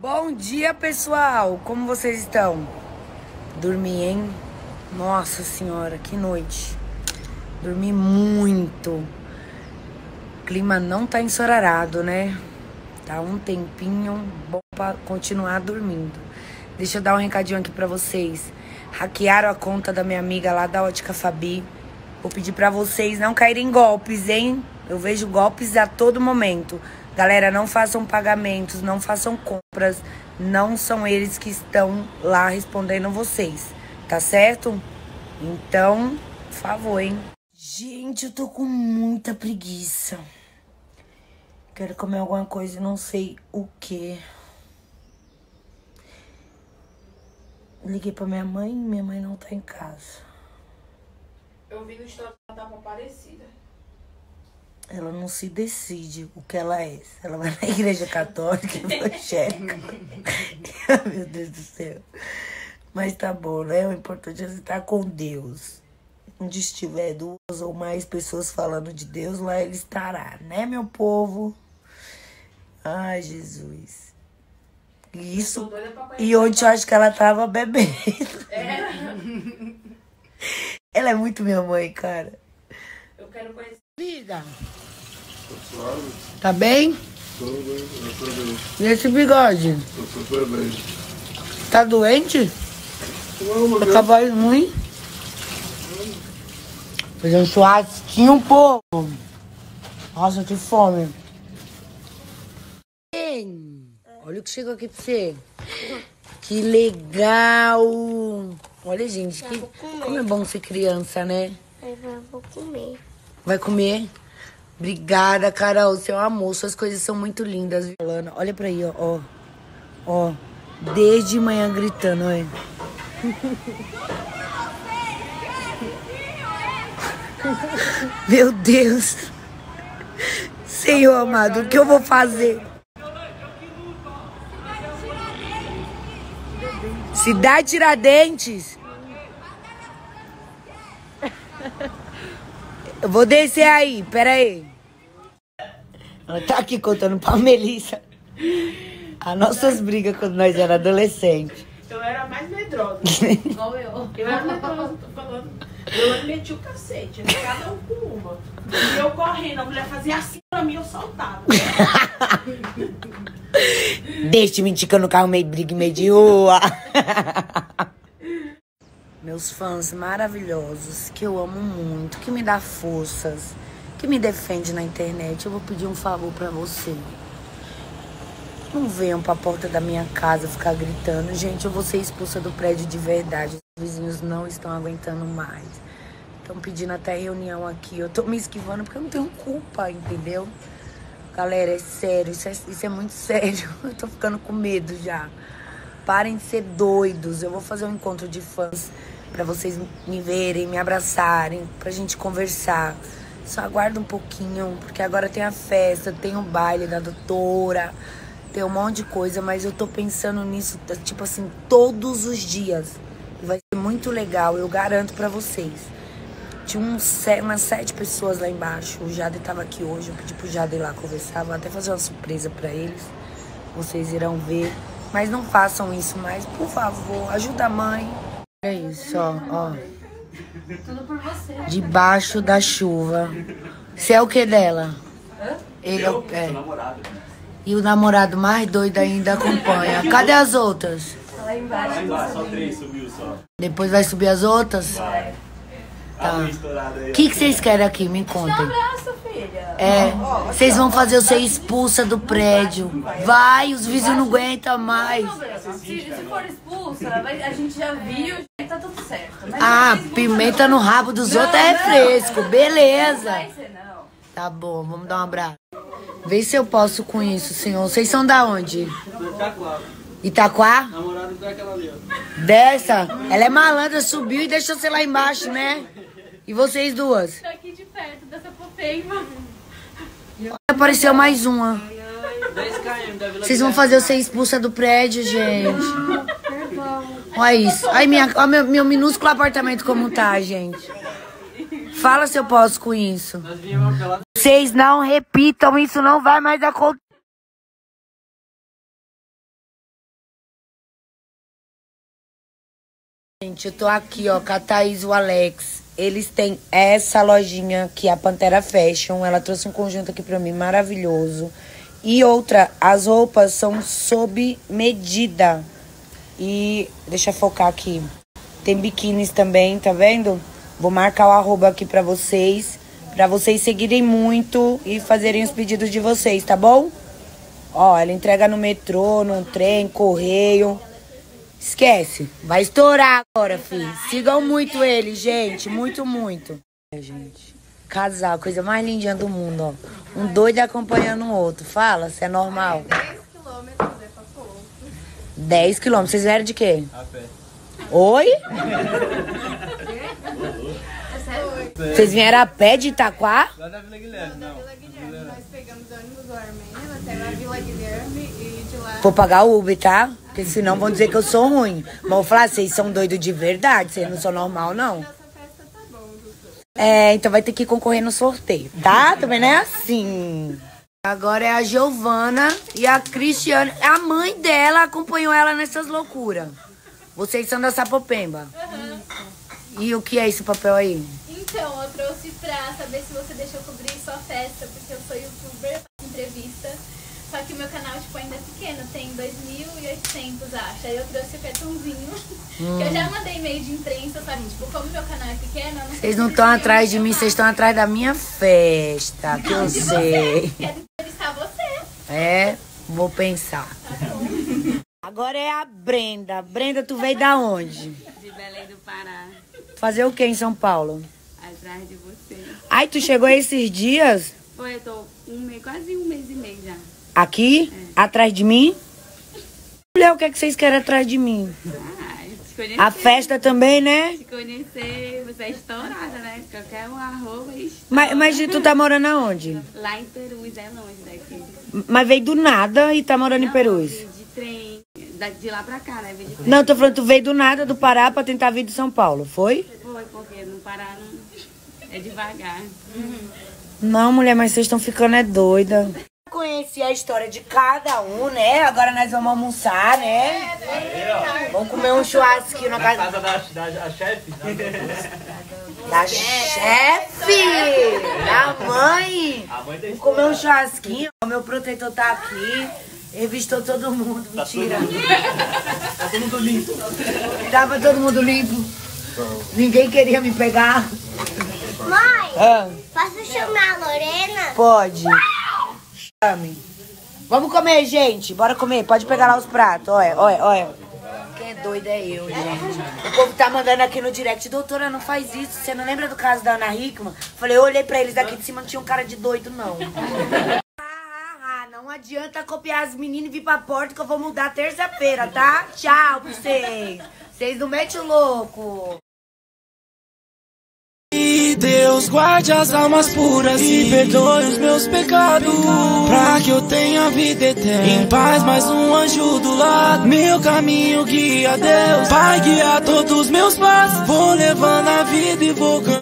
Bom dia, pessoal! Como vocês estão? Dormi, hein? Nossa senhora, que noite. Dormi muito. O clima não tá ensorarado, né? Tá um tempinho bom pra continuar dormindo. Deixa eu dar um recadinho aqui pra vocês. Hackearam a conta da minha amiga lá da Ótica Fabi. Vou pedir pra vocês não caírem em golpes, hein? Eu vejo golpes a todo momento. Galera, não façam pagamentos, não façam compras. Não são eles que estão lá respondendo vocês. Tá certo? Então, por favor, hein? Gente, eu tô com muita preguiça. Quero comer alguma coisa e não sei o que. Liguei pra minha mãe, minha mãe não tá em casa. Eu vi no história que ela tava parecida. Ela não se decide o que ela é. Ela vai na igreja católica, evangélica. Meu Deus do céu. Mas tá bom, né? O importante é estar com Deus. Onde estiver duas ou mais pessoas falando de Deus, lá ele estará, né, meu povo? Ai, Jesus. E isso. E ontem eu acho que ela tava bebendo. É, Ela é muito minha mãe, cara. eu quero conhecer. Vida. Tá bem? tô bem, graças a Deus. E esse bigode? Tô super bem. Tá doente? Tá ver. com a voz ruim? Fazer um churrasquinho um pouco. Nossa, que fome. Olha o que chegou aqui pra você. Que legal! Olha, gente, que, como é bom ser criança, né? Eu vou comer. Vai comer? Obrigada, Carol. Seu amor, suas coisas são muito lindas. Falando, Olha pra aí, ó. Ó. ó. Desde manhã gritando, olha. Meu Deus. Senhor amado, o que eu vou fazer? Cidade Tiradentes. Eu vou descer aí, pera aí. Ela tá aqui contando pra Melissa as nossas brigas quando nós era adolescente. Eu era mais medrosa. Igual eu. Eu era medrosa, tô falando. Eu meti o cacete, né? cada um com uma. E eu correndo, a mulher fazia assim pra mim, eu soltava. Deixa de mentir que eu não carro meio briga e meio de rua. Meus fãs maravilhosos, que eu amo muito, que me dá forças, que me defende na internet, eu vou pedir um favor pra você. Não venham pra porta da minha casa ficar gritando. Gente, eu vou ser expulsa do prédio de verdade. Os vizinhos não estão aguentando mais. Estão pedindo até reunião aqui. Eu tô me esquivando porque eu não tenho culpa, entendeu? Galera, é sério, isso é, isso é muito sério. Eu tô ficando com medo já. Parem de ser doidos. Eu vou fazer um encontro de fãs pra vocês me verem, me abraçarem, pra gente conversar. Só aguarda um pouquinho, porque agora tem a festa, tem o baile da doutora, tem um monte de coisa, mas eu tô pensando nisso, tipo assim, todos os dias. Vai ser muito legal, eu garanto pra vocês. Tinha uns umas sete pessoas lá embaixo. O Jade tava aqui hoje. Eu pedi pro Jade ir lá conversar. Vou até fazer uma surpresa pra eles. Vocês irão ver. Mas não façam isso mais, por favor. Ajuda a mãe. É isso, ó. ó. Tudo por você. Debaixo da chuva. Você é o que dela? Ele é o é. E o namorado mais doido ainda acompanha. Cadê as outras? Lá embaixo. Lá, só três subiu só. Depois vai subir as outras? A luz estourada aí. O que, que vocês querem aqui? Me contem. Abraço, filha. É, vocês vão fazer eu ser expulsa do prédio. Vai, os vizinhos não aguentam mais. Se, se for expulsa, a gente já viu e tá tudo certo. Mas Ah, não pimenta não. no rabo dos outros é Não, não. refresco, Não beleza. vai ser, não. Tá bom, vamos dar um abraço. Vê se eu posso com isso, senhor. Vocês são da onde? Itaquá? Namorado daquela ali, ó. Dessa? Ela é malandra, subiu e deixou você lá embaixo, né? E vocês duas? Daqui de perto, dessa foteima. Apareceu mais uma. Vocês vão fazer eu ser expulsa do prédio, gente. Olha isso. Olha, minha, olha meu, meu minúsculo apartamento como tá, gente. Fala se eu posso com isso. Vocês não repitam, isso não vai mais acontecer. Gente, eu tô aqui, ó, com a Thaís e o Alex. Eles têm essa lojinha que é a Pantera Fashion. Ela trouxe um conjunto aqui pra mim maravilhoso. E outra, as roupas são sob medida. E deixa eu focar aqui. Tem biquínis também, tá vendo? Vou marcar o arroba aqui pra vocês. Pra vocês seguirem muito e fazerem os pedidos de vocês, tá bom? Ó, ela entrega no metrô, no trem, correio. Esquece. Vai estourar agora, filho. Sigam muito ele, gente. Muito, muito. É, gente. Casal, coisa mais lindinha do mundo, ó. Um doido acompanhando o outro. Fala, se é normal. 10 quilômetros é pra pouco. 10 quilômetros. Vocês vieram de quê? A pé. Oi? Vocês vieram a pé de Itaquá? Lá da Vila Guilherme, Da não. Vila Guilherme. Nós pegamos ônibus do Armênia até a Vila Guilherme e de lá. Vou pagar o Uber, tá? Porque senão vão dizer que eu sou ruim. Vou falar, vocês são doidos de verdade. Vocês não são normal, não. Tá. É, então vai ter que concorrer no sorteio, tá? Também não é assim. Agora é a Giovana e a Cristiane. A mãe dela acompanhou ela nessas loucuras. Vocês são da Sapopemba. E o que é esse papel aí? Então, eu trouxe pra saber se você deixou cobrir sua festa, porque eu sou youtuber, faço entrevista. Só que o meu canal, tipo, ainda é pequeno, tem 2.800, acho. Aí eu trouxe o cartãozinho, que eu já mandei e-mail de imprensa, sabe? Tipo, como meu canal é pequeno, eu não Vocês não estão atrás de mim, vocês estão atrás da minha festa, que eu sei. Quero entrevistar você. É, vou pensar. Agora é a Brenda. Brenda, tu veio da onde? De Belém do Pará, Fazer o que em São Paulo? atrás de você. Ai, tu chegou esses dias Foi, eu tô um mês, quase um mês e meio já. Aqui, atrás de mim? Mulher, o que, é que vocês querem atrás de mim? Conhecer. A festa também, né? Te conhecer, você é estourada, né? Qualquer um arroba e Mas, mas tu tá morando aonde? Lá em Perus, é longe daqui. Mas veio do nada e tá morando em Não, Perus. De, trem, de lá pra cá, né? Não, tô falando, tu veio do nada do Pará pra tentar vir de São Paulo, foi? Foi, porque no Pará não... é devagar. Não, mulher, mas vocês estão ficando é doida. Conheci a história de cada um, né? Agora nós vamos almoçar, né? Vamos comer um churrasquinho na casa Casa da, da a chefe? da chefe, da mãe. Vamos comer um churrasquinho. O meu protetor tá aqui. Revistou todo mundo. Mentira. Tá todo mundo limpo. Tava todo mundo limpo. Ninguém queria me pegar. Mãe, Ah, posso chamar a Lorena? pode. Vamos comer, gente. Bora comer. Pode pegar lá os pratos. Olha, olha, olha. Quem é doido é eu, gente. O povo tá mandando aqui no direct. Doutora, não faz isso. Você não lembra do caso da Ana Hickman? Falei, eu olhei pra eles aqui de cima, não tinha um cara de doido, não. Ah, ah, ah, não adianta copiar as meninas e vir pra porta que eu vou mudar terça-feira, tá? Tchau pra vocês. Vocês não metem o louco. Deus guarde as almas puras e perdoe os meus pecados. Pra que eu tenha vida eterna. Em paz, mais um anjo do lado. Meu caminho guia Deus. Pai, guia todos meus passos. Vou levando a vida e vou.